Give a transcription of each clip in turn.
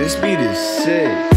This beat is sick.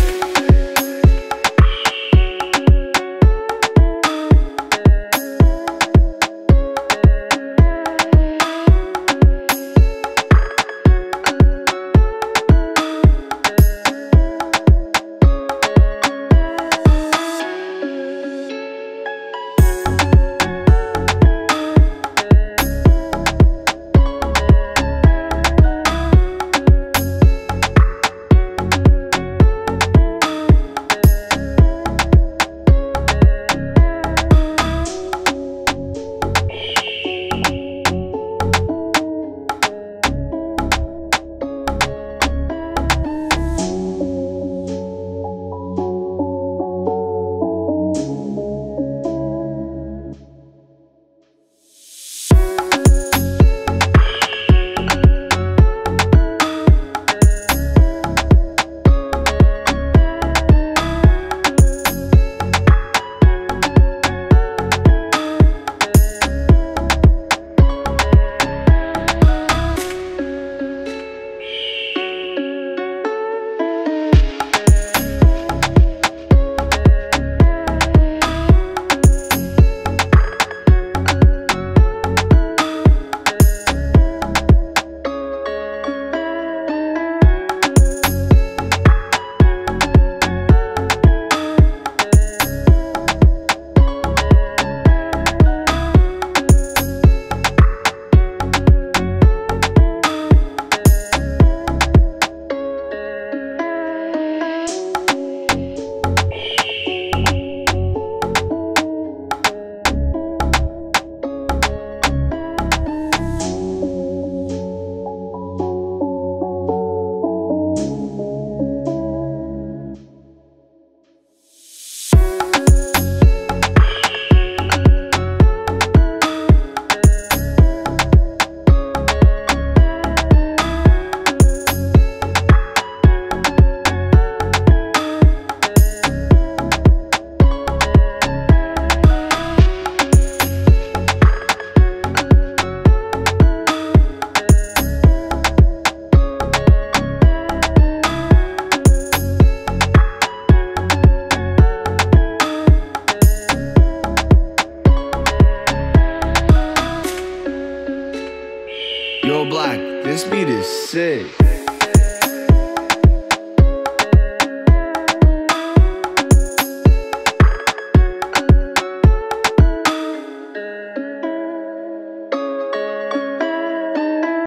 block. This beat is sick.